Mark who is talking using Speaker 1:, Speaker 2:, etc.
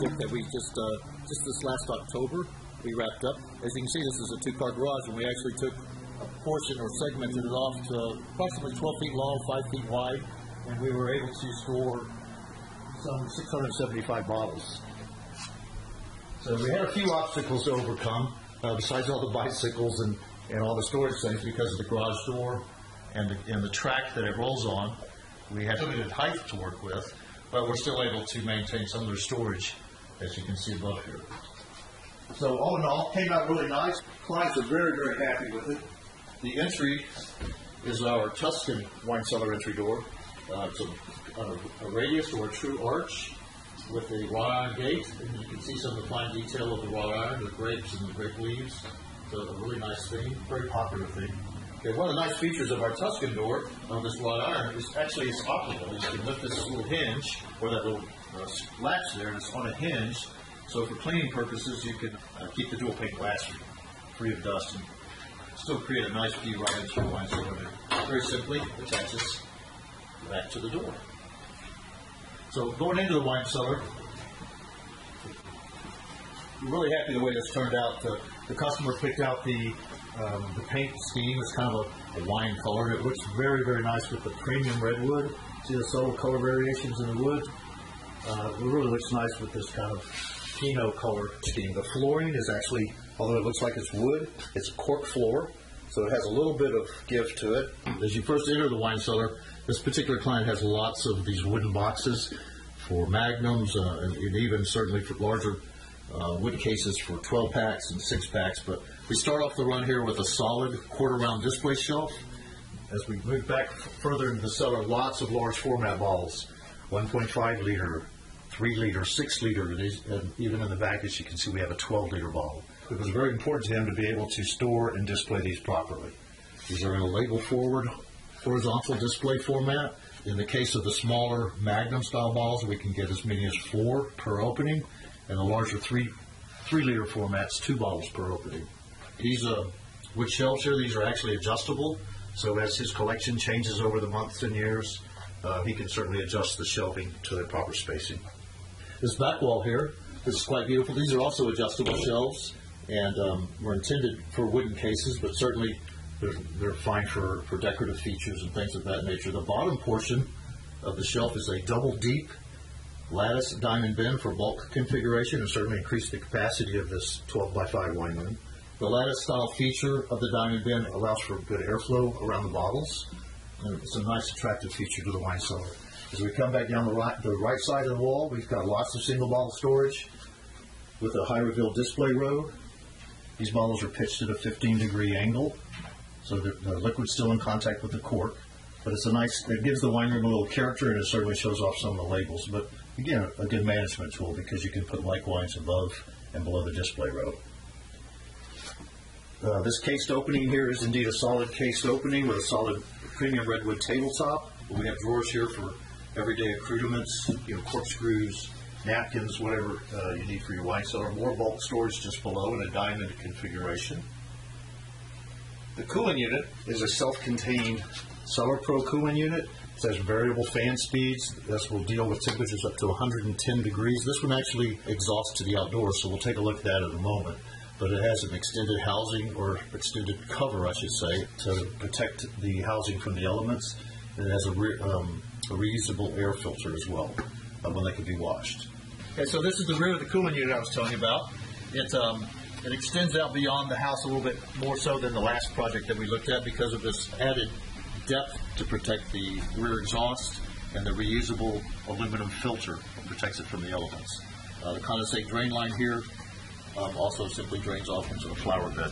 Speaker 1: project that we just uh, just this last October we wrapped up. As you can see, this is a two-car garage, and we actually took a portion or segmented it off to approximately 12 feet long, 5 feet wide, and we were able to store some 675 bottles. So we had a few obstacles to overcome, uh, besides all the bicycles and, and all the storage things because of the garage door and the, and the track that it rolls on. We had limited height to work with, but we're still able to maintain some of the storage, as you can see above here. So all in all, came out really nice. Clients are very, very happy with it. The entry is our Tuscan wine cellar entry door. Uh, it's a, a, a radius or a true arch with a wrought iron gate, and you can see some of the fine detail of the wrought iron, the grapes and the grape leaves. So a really nice thing, very popular thing. Okay, one of the nice features of our Tuscan door on this wrought iron is actually it's optical. You can lift this little hinge, or that little uh, latch there, and it's on a hinge. So for cleaning purposes, you can uh, keep the dual pane glass free of dust and still create a nice view right into your wine cellar. Very simply attaches back to the door. So going into the wine cellar, we're really happy the way this turned out. The, the customer picked out the um, the paint scheme. is kind of a, a wine color. It looks very, very nice with the premium redwood. See the subtle color variations in the wood. Uh, it really looks nice with this kind of Pinot color scheme. The flooring is actually, although it looks like it's wood, it's cork floor. So it has a little bit of give to it. As you first enter the wine cellar, this particular client has lots of these wooden boxes for magnums uh, and, and even certainly for larger uh, wood cases for 12 packs and 6 packs. But we start off the run here with a solid quarter round display shelf. As we move back further into the cellar, lots of large format bottles 1.5 liter, 3 liter, 6 liter, and even in the back, as you can see, we have a 12 liter bottle. It was very important to him to be able to store and display these properly. These are in a label forward horizontal display format. In the case of the smaller Magnum style bottles, we can get as many as four per opening and the larger three three liter formats, two bottles per opening. These uh, shelves here, these are actually adjustable. So as his collection changes over the months and years, uh, he can certainly adjust the shelving to the proper spacing. This back wall here, this is quite beautiful. These are also adjustable shelves and um, were intended for wooden cases, but certainly they're, they're fine for, for decorative features and things of that nature. The bottom portion of the shelf is a double deep lattice diamond bin for bulk configuration and certainly increase the capacity of this 12 by 5 wine room. The lattice style feature of the diamond bin allows for good airflow around the bottles. And it's a nice attractive feature to the wine cellar. As we come back down the right, the right side of the wall, we've got lots of single bottle storage with a high reveal display row. These bottles are pitched at a 15 degree angle, so the, the liquid's still in contact with the cork. But it's a nice, it gives the wine room a little character and it certainly shows off some of the labels. But again, a good management tool because you can put like wines above and below the display row. Uh, this cased opening here is indeed a solid cased opening with a solid premium redwood tabletop. We have drawers here for everyday accoutrements, you know, corkscrews, napkins, whatever uh, you need for your wine cellar. More bulk storage just below in a diamond configuration. The cooling unit is a self-contained Cellar Pro cooling unit. It has variable fan speeds. This will deal with temperatures up to 110 degrees. This one actually exhausts to the outdoors, so we'll take a look at that in a moment. But it has an extended housing or extended cover, I should say, to protect the housing from the elements. It has a, re- um, a reusable air filter as well uh, when they can be washed. Okay, so this is the rear of the cooling unit I was telling you about. Um, it extends out beyond the house a little bit more so than the last project that we looked at because of this added depth to protect the rear exhaust and the reusable aluminum filter protects it from the elements. Uh, the condensate drain line here um, also simply drains off into the flower bed.